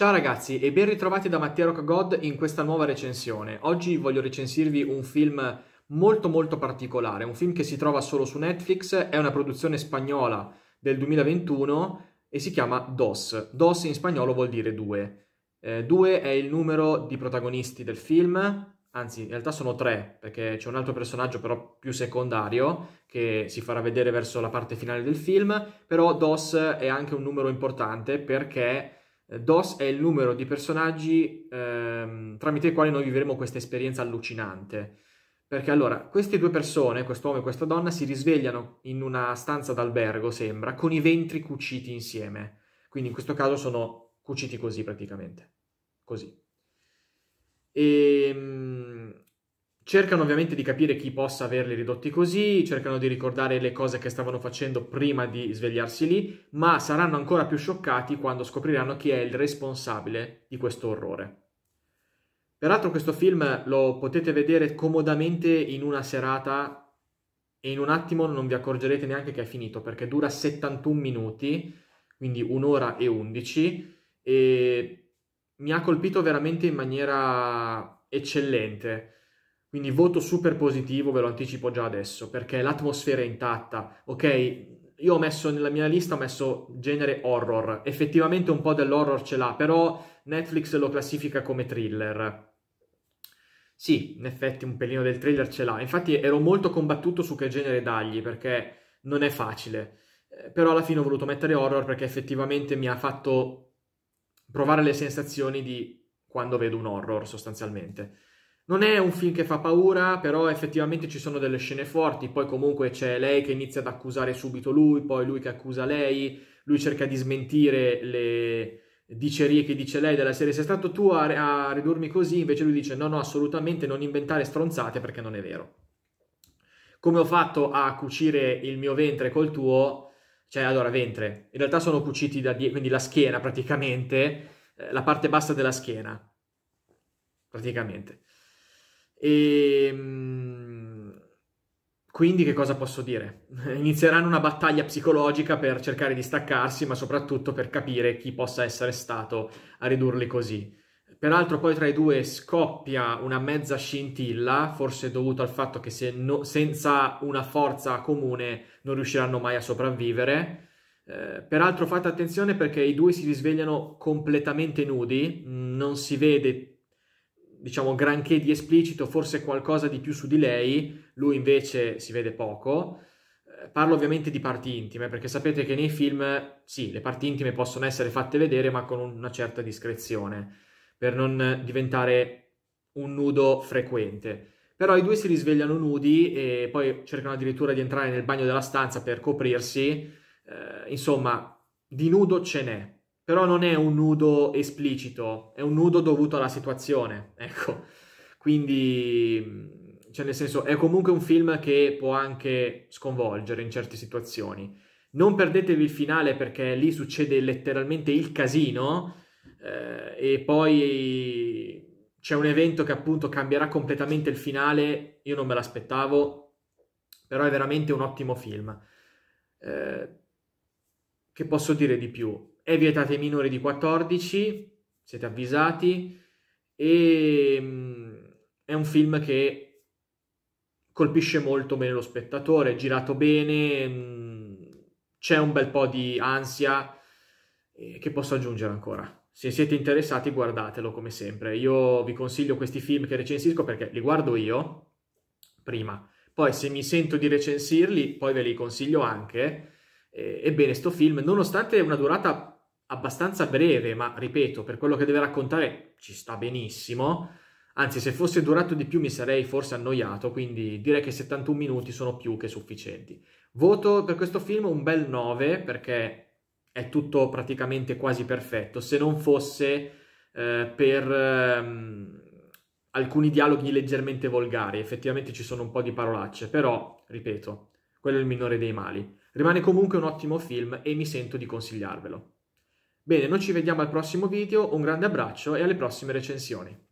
Ciao ragazzi e ben ritrovati da Mattia Rock in questa nuova recensione. Oggi voglio recensirvi un film molto molto particolare, un film che si trova solo su Netflix, è una produzione spagnola del 2021 e si chiama DOS. DOS in spagnolo vuol dire due. Eh, due è il numero di protagonisti del film, anzi in realtà sono tre, perché c'è un altro personaggio però più secondario che si farà vedere verso la parte finale del film, però DOS è anche un numero importante perché DOS è il numero di personaggi ehm, tramite i quali noi vivremo questa esperienza allucinante. Perché allora, queste due persone, quest'uomo e questa donna, si risvegliano in una stanza d'albergo, sembra, con i ventri cuciti insieme. Quindi in questo caso sono cuciti così praticamente. Così. E Cercano ovviamente di capire chi possa averli ridotti così, cercano di ricordare le cose che stavano facendo prima di svegliarsi lì, ma saranno ancora più scioccati quando scopriranno chi è il responsabile di questo orrore. Peraltro questo film lo potete vedere comodamente in una serata e in un attimo non vi accorgerete neanche che è finito perché dura 71 minuti, quindi un'ora e 11 e mi ha colpito veramente in maniera eccellente quindi voto super positivo, ve lo anticipo già adesso, perché l'atmosfera è intatta. Ok, io ho messo nella mia lista, ho messo genere horror. Effettivamente un po' dell'horror ce l'ha, però Netflix lo classifica come thriller. Sì, in effetti un pelino del thriller ce l'ha. Infatti ero molto combattuto su che genere dargli, perché non è facile. Eh, però alla fine ho voluto mettere horror perché effettivamente mi ha fatto provare le sensazioni di quando vedo un horror, sostanzialmente. Non è un film che fa paura, però effettivamente ci sono delle scene forti, poi comunque c'è lei che inizia ad accusare subito lui, poi lui che accusa lei, lui cerca di smentire le dicerie che dice lei della serie. Sei stato tu a, a ridurmi così, invece lui dice no no assolutamente non inventare stronzate perché non è vero. Come ho fatto a cucire il mio ventre col tuo, cioè allora ventre, in realtà sono cuciti da dietro, quindi la schiena praticamente, eh, la parte bassa della schiena, praticamente. E ehm, quindi che cosa posso dire? Inizieranno una battaglia psicologica per cercare di staccarsi, ma soprattutto per capire chi possa essere stato a ridurli così. Peraltro poi tra i due scoppia una mezza scintilla, forse dovuto al fatto che se no, senza una forza comune non riusciranno mai a sopravvivere. Eh, peraltro fate attenzione perché i due si risvegliano completamente nudi, non si vede diciamo, granché di esplicito, forse qualcosa di più su di lei, lui invece si vede poco. Eh, parlo ovviamente di parti intime, perché sapete che nei film, sì, le parti intime possono essere fatte vedere, ma con una certa discrezione, per non diventare un nudo frequente. Però i due si risvegliano nudi e poi cercano addirittura di entrare nel bagno della stanza per coprirsi. Eh, insomma, di nudo ce n'è però non è un nudo esplicito, è un nudo dovuto alla situazione, ecco. Quindi, cioè nel senso, è comunque un film che può anche sconvolgere in certe situazioni. Non perdetevi il finale perché lì succede letteralmente il casino eh, e poi c'è un evento che appunto cambierà completamente il finale, io non me l'aspettavo, però è veramente un ottimo film. Eh, che posso dire di più? È vietato ai minori di 14, siete avvisati, e mm, è un film che colpisce molto bene lo spettatore, è girato bene, mm, c'è un bel po' di ansia, che posso aggiungere ancora? Se siete interessati guardatelo come sempre, io vi consiglio questi film che recensisco perché li guardo io prima, poi se mi sento di recensirli poi ve li consiglio anche, ebbene sto film nonostante una durata abbastanza breve, ma ripeto, per quello che deve raccontare ci sta benissimo. Anzi, se fosse durato di più mi sarei forse annoiato, quindi direi che 71 minuti sono più che sufficienti. Voto per questo film un bel 9 perché è tutto praticamente quasi perfetto, se non fosse eh, per ehm, alcuni dialoghi leggermente volgari, effettivamente ci sono un po' di parolacce, però, ripeto, quello è il minore dei mali. Rimane comunque un ottimo film e mi sento di consigliarvelo. Bene, noi ci vediamo al prossimo video, un grande abbraccio e alle prossime recensioni.